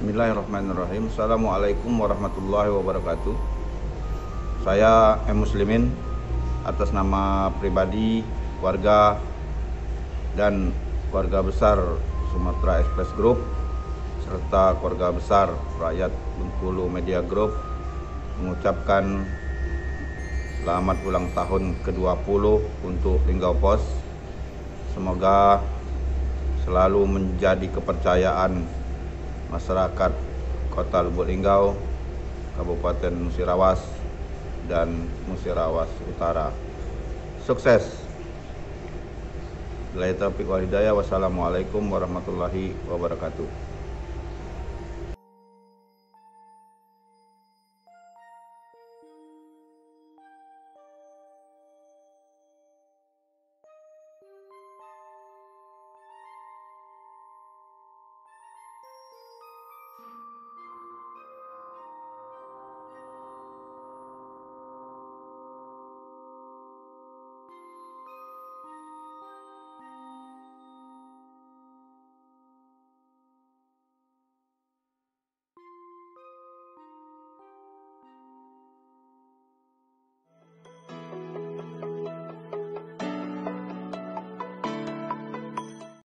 Bismillahirrahmanirrahim Assalamualaikum warahmatullahi wabarakatuh Saya M. Muslimin Atas nama pribadi, warga Dan keluarga besar Sumatera Express Group Serta keluarga besar rakyat Bengkulu Media Group Mengucapkan Selamat ulang tahun ke-20 untuk Linggau Pos Semoga selalu menjadi kepercayaan masyarakat Kota Lubuk Linggau, Kabupaten Musirawas, dan Musirawas Utara. Sukses! Bila taufiq wal hidayah, wassalamualaikum warahmatullahi wabarakatuh.